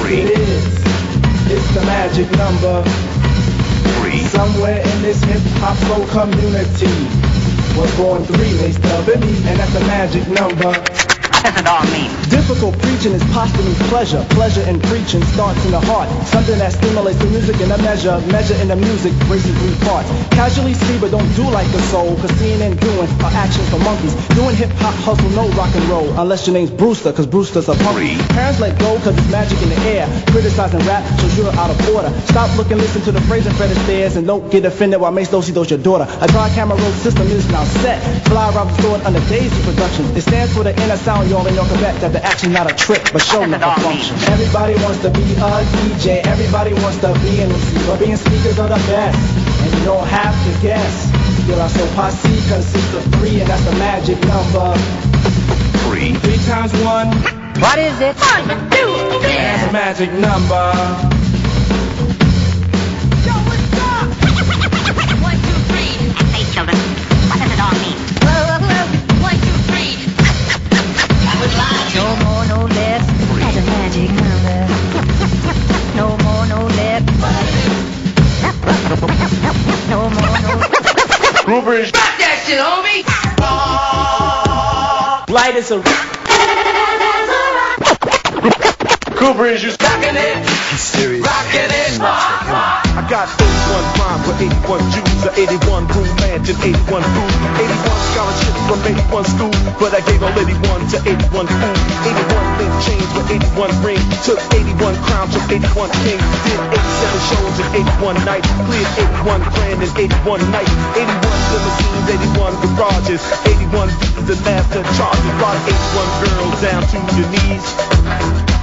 Three. It is. It's the magic number. Three. Somewhere in this hip hop soul community was born three, they stub it, and that's the magic number. What does it all mean? Difficult preaching is posthumous pleasure. Pleasure in preaching starts in the heart. Something that stimulates the music in a measure. Measure in the music, racing three parts. Casually see, but don't do like the soul. Cause seeing and doing are actions for monkeys. Doing hip hop hustle, no rock and roll. Unless your name's Brewster, cause Brewster's a punk. Three. Parents let go cause it's magic in the air. Criticizing rap shows you're out of order. Stop looking, listen to the phrase and Fred Astaire and don't get offended while Mace Dosey does your daughter. A dry camera roll system is now set. Fly around the sword under Daisy production. It stands for the inner sound, y'all, and y'all can bet that the action not a trick, but show What does not it a function. mean? Everybody wants to be a DJ. Everybody wants to be an MC. But being speakers are the best. And you don't have to guess. Still, our soul posse consists of three, and that's the magic number. Three. Three times one, What is it? One, two, three. that's the magic number. Stop that shit, homie. Light is a Cooper is just Rockin' it. He's serious? Rockin' it. I got 81 rhymes for 81 Jews, a 81 room mansion, 81 food, 81 scholarships from 81 schools, but I gave all 81 to 81 food, 81 link chains with 81 rings, took 81 crowns from 81 kings, did 87 shows in 81 nights, cleared 81 grand in 81 nights, 81 limousines, 81 garages, 81 visas and master charges, brought 81 girls down to your knees.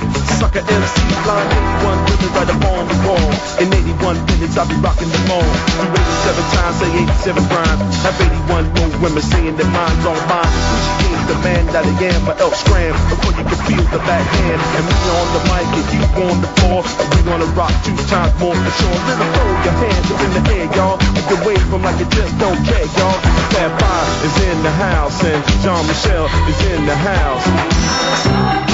Sucker MC line 81 women right up on the wall. In 81 minutes, I'll be rocking them all. Do 87 times, say 87 rhymes. Have 81 more women saying that mine's on mine. Appreciate the man that I am, but else scram before you can feel the backhand. And we on the mic and you on the floor. We gonna rock two times more for sure. Little throw your hands up in the air, y'all. You can wave them like you just don't care, y'all. Fab Five is in the house and Jean Michel is in the house.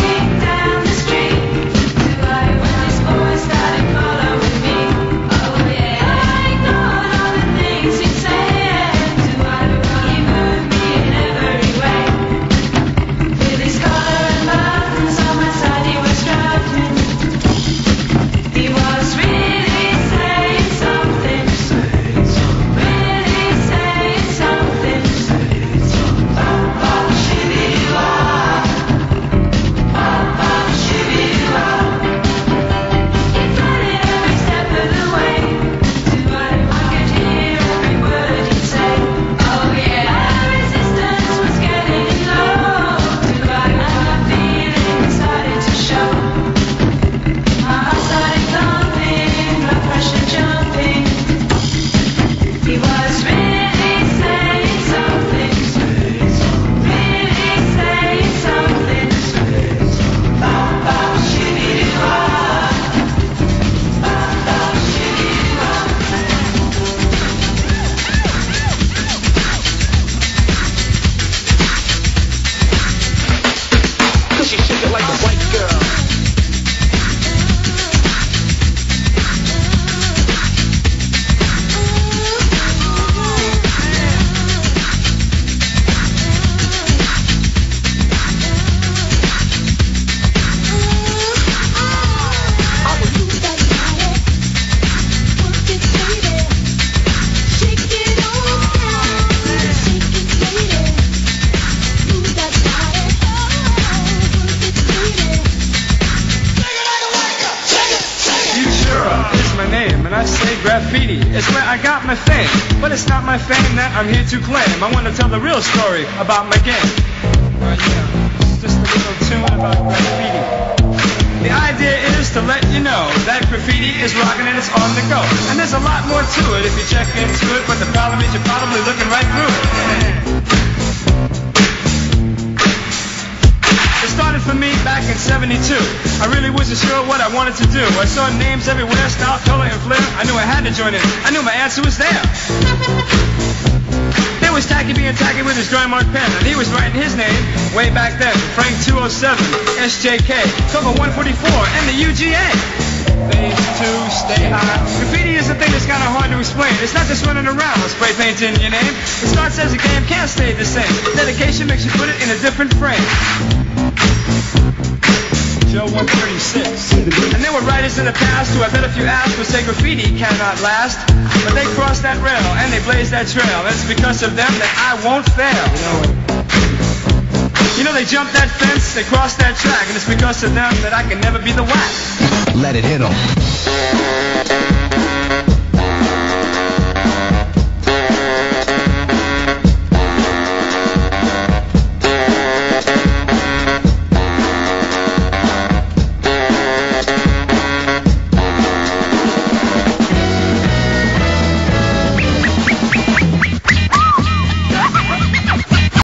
Graffiti. It's where I got my fame, but it's not my fame that I'm here to claim. I want to tell the real story about my game. Yeah, it's just a little tune about graffiti. The idea is to let you know that graffiti is rocking and it's on the go. And there's a lot more to it if you check into it, but the problem is you're probably looking right through it. Started for me back in 72. I really wasn't sure what I wanted to do. I saw names everywhere, style, color, and flair. I knew I had to join in. I knew my answer was there. There was Taki being tacky with his dry mark pen, and he was writing his name way back then. Frank 207, SJK, cover 144, and the UGA. Phase two, stay high. Graffiti is a thing that's kind of hard to explain. It's not just running around or spray painting your name. It starts as a game, can't stay the same. Dedication makes you put it in a different frame. Joe 136. And there were writers in the past who I bet if you asked would say graffiti cannot last. But they crossed that rail and they blazed that trail. It's because of them that I won't fail. You know they jumped that fence, they crossed that track, and it's because of them that I can never be the whack. Let it hit 'em.